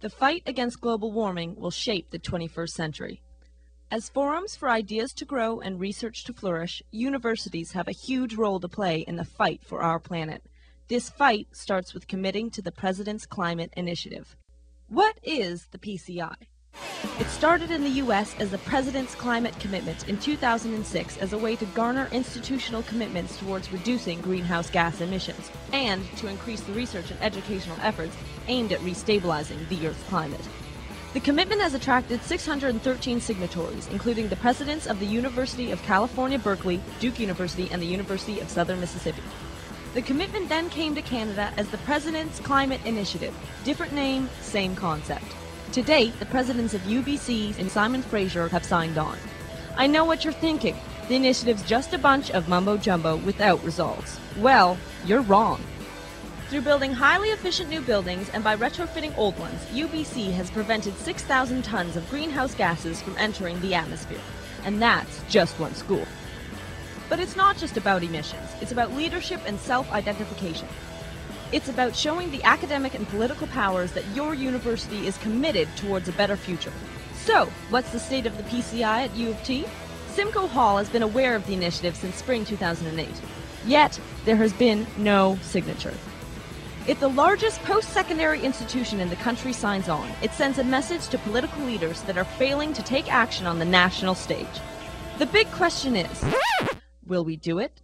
The fight against global warming will shape the 21st century. As forums for ideas to grow and research to flourish, universities have a huge role to play in the fight for our planet. This fight starts with committing to the President's Climate Initiative. What is the PCI? It started in the U.S. as the President's Climate Commitment in 2006 as a way to garner institutional commitments towards reducing greenhouse gas emissions and to increase the research and educational efforts aimed at restabilizing the Earth's climate. The commitment has attracted 613 signatories, including the presidents of the University of California, Berkeley, Duke University, and the University of Southern Mississippi. The commitment then came to Canada as the President's Climate Initiative. Different name, same concept. To date, the presidents of UBC and Simon Fraser have signed on. I know what you're thinking. The initiative's just a bunch of mumbo jumbo without results. Well, you're wrong. Through building highly efficient new buildings and by retrofitting old ones, UBC has prevented 6,000 tons of greenhouse gases from entering the atmosphere. And that's just one school. But it's not just about emissions, it's about leadership and self identification. It's about showing the academic and political powers that your university is committed towards a better future. So, what's the state of the PCI at U of T? Simcoe Hall has been aware of the initiative since spring 2008. Yet, there has been no signature. If the largest post secondary institution in the country signs on, it sends a message to political leaders that are failing to take action on the national stage. The big question is will we do it